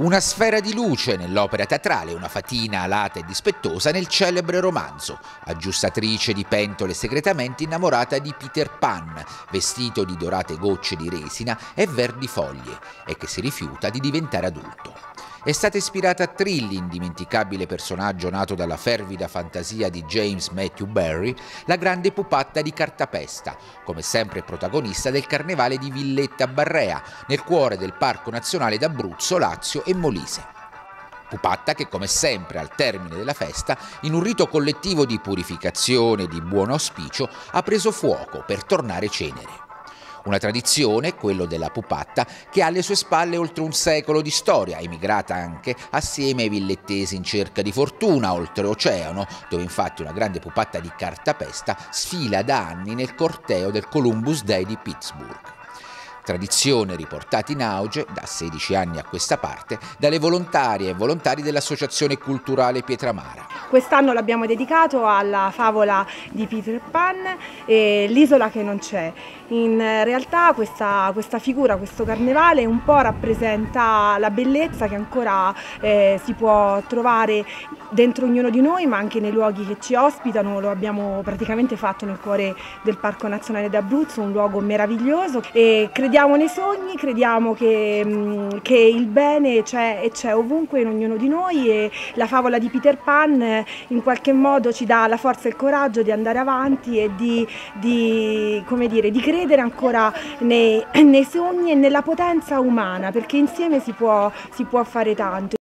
Una sfera di luce nell'opera teatrale, una fatina alata e dispettosa nel celebre romanzo, aggiustatrice di pentole segretamente innamorata di Peter Pan, vestito di dorate gocce di resina e verdi foglie, e che si rifiuta di diventare adulto. È stata ispirata a Trilli, indimenticabile personaggio nato dalla fervida fantasia di James Matthew Barry, la grande pupatta di Cartapesta, come sempre protagonista del carnevale di Villetta Barrea, nel cuore del Parco Nazionale d'Abruzzo, Lazio e Molise. Pupatta che come sempre al termine della festa, in un rito collettivo di purificazione e di buon auspicio, ha preso fuoco per tornare cenere. Una tradizione, quello della pupatta, che ha alle sue spalle oltre un secolo di storia, emigrata anche assieme ai villettesi in cerca di fortuna oltreoceano, dove infatti una grande pupatta di cartapesta sfila da anni nel corteo del Columbus Day di Pittsburgh tradizione riportata in auge da 16 anni a questa parte dalle volontarie e volontari dell'Associazione Culturale Pietramara. Quest'anno l'abbiamo dedicato alla favola di Peter Pan e l'isola che non c'è. In realtà questa, questa, figura, questo carnevale un po' rappresenta la bellezza che ancora eh, si può trovare dentro ognuno di noi ma anche nei luoghi che ci ospitano, lo abbiamo praticamente fatto nel cuore del Parco Nazionale d'Abruzzo, un luogo meraviglioso e crediamo nei sogni, crediamo che, mm, che il bene c'è e c'è ovunque in ognuno di noi e la favola di Peter Pan in qualche modo ci dà la forza e il coraggio di andare avanti e di, di, dire, di credere ancora nei, nei, sogni e nella potenza umana perché insieme si può, si può fare tanto.